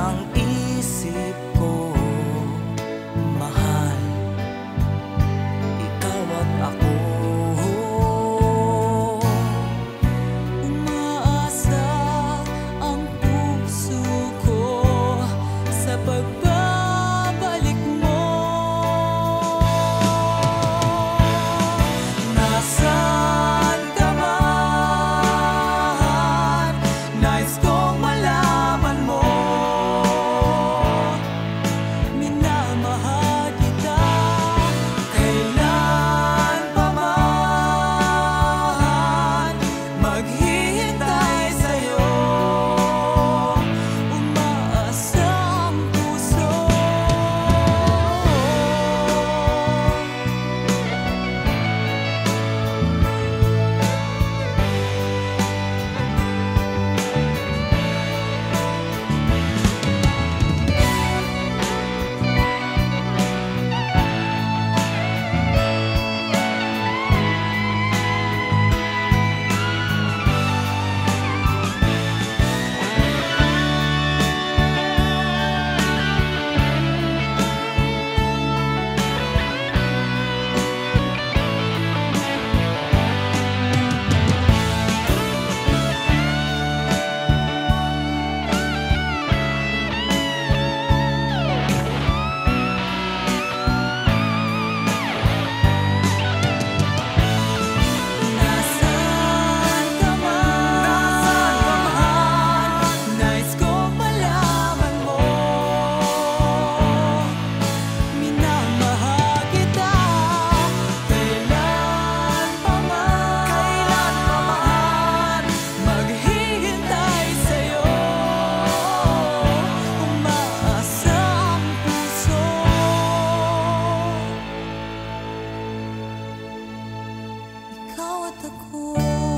Ng isip ko 笑我的苦。